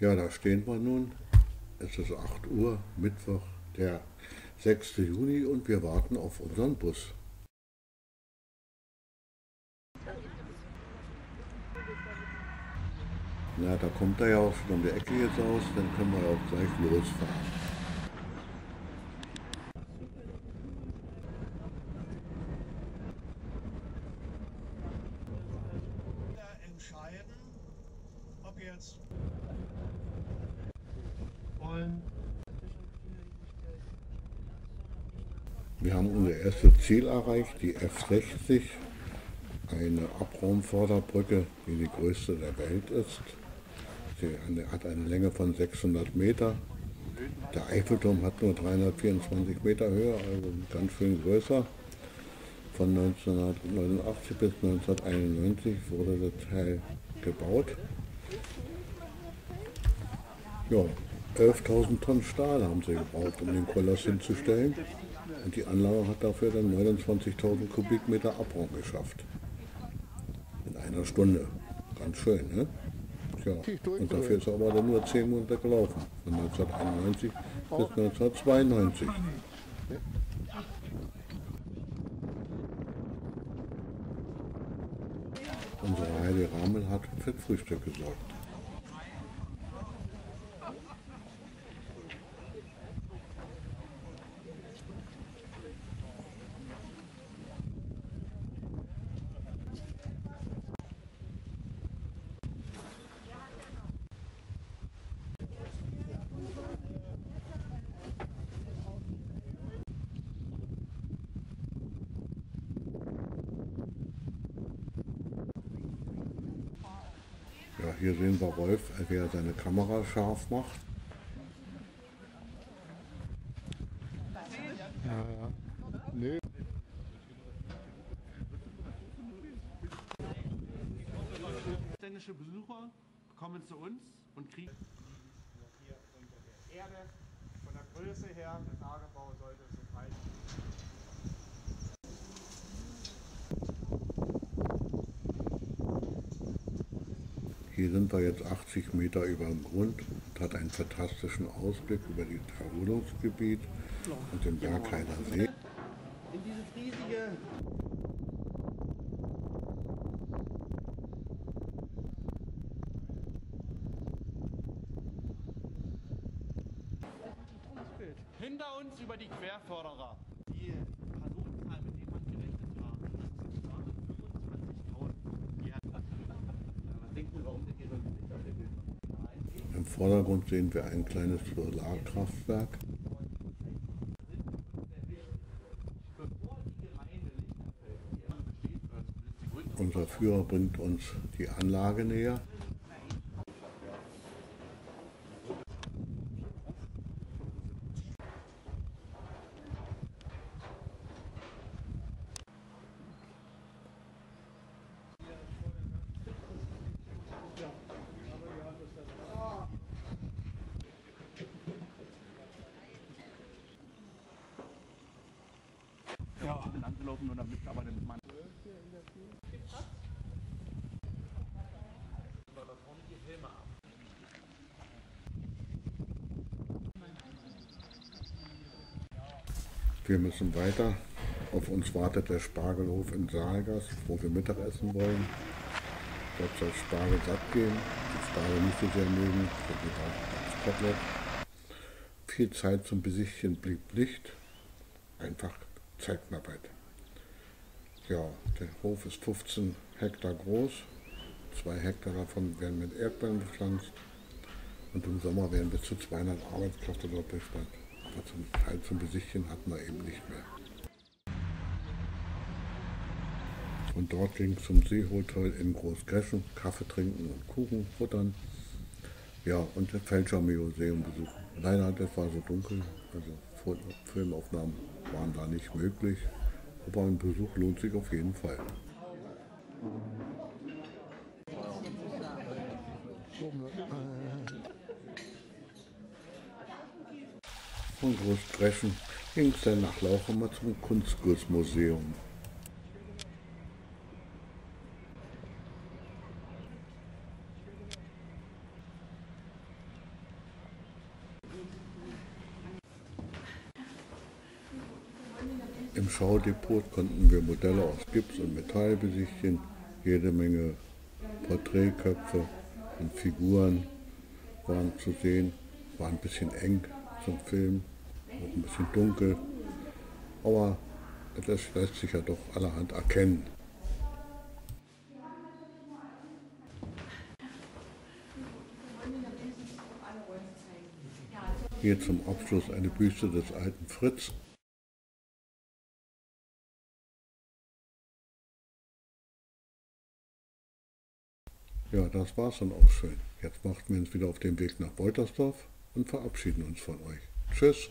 Ja, da stehen wir nun. Es ist 8 Uhr, Mittwoch, der 6. Juni und wir warten auf unseren Bus. Na, da kommt er ja auch schon um die Ecke jetzt aus, dann können wir auch gleich losfahren. entscheiden, ob jetzt wollen. Wir haben unser erstes Ziel erreicht, die F60, eine Abraumförderbrücke, die die größte der Welt ist. Sie hat eine Länge von 600 Meter. Der Eiffelturm hat nur 324 Meter Höhe, also ganz schön größer. Von 1989 bis 1991 wurde das Teil gebaut. Ja, 11.000 Tonnen Stahl haben sie gebraucht, um den Koloss hinzustellen. Und die Anlage hat dafür dann 29.000 Kubikmeter Abraum geschafft. In einer Stunde. Ganz schön, ne? Tja, und dafür ist er aber dann nur 10 Monate gelaufen. Von 1991 bis 1992. Unsere Heidi Ramel hat für Frühstück gesorgt. Ja, hier sehen wir Rolf, wie er seine Kamera scharf macht. Ja, ja. Nee. Ausländische Besucher kommen zu uns und kriegen hier unter der Erde von der Größe her, der Tagebau sollte so weit Hier sind wir jetzt 80 Meter über dem Grund und hat einen fantastischen Ausblick über das Erholungsgebiet und den Bergheider See. in dieses riesige Hinter uns über die Querförderer. Die Personenzahl, mit denen man gerechnet war, das sind 225.000. Ja. Was denkt ihr, warum sind hier so viele auf der Bild? Im Vordergrund sehen wir ein kleines Solarkraftwerk. Unser Führer bringt uns die Anlage näher. Bin angelaufen und damit aber den Mann. Wir müssen weiter. Auf uns wartet der Spargelhof in Saalgast, wo wir Mittagessen wollen. Dort soll Spargel satt gehen. Die Spargel nicht so sehr mögen, so wie das Kotelett. Viel Zeit zum Besichtigen blieb nicht. Einfach Zeitknappheit. Ja, der Hof ist 15 Hektar groß. Zwei Hektar davon werden mit Erdbeeren bepflanzt. Und im Sommer werden bis zu 200 Arbeitskräfte dort bespannt. Aber zum Teil zum Besichtigen hatten wir eben nicht mehr. Von dort ging es zum Seehotel in Großgreschen, Kaffee trinken und Kuchen futtern. Ja, und das Fälschermuseum besuchen. Leider, das war so dunkel, also Filmaufnahmen waren da nicht möglich. Aber ein Besuch lohnt sich auf jeden Fall. Von Großgreschen ging es dann nach Lauchhammer zum Kunstgussmuseum. Im Schaudepot konnten wir Modelle aus Gips und Metall besichtigen, jede Menge Porträtköpfe und Figuren waren zu sehen, war ein bisschen eng zum Film, auch ein bisschen dunkel, aber das lässt sich ja doch allerhand erkennen. Hier zum Abschluss eine Büste des alten Fritz. Ja, das war's dann auch schön. Jetzt machten wir uns wieder auf den Weg nach Beutersdorf und verabschieden uns von euch. Tschüss.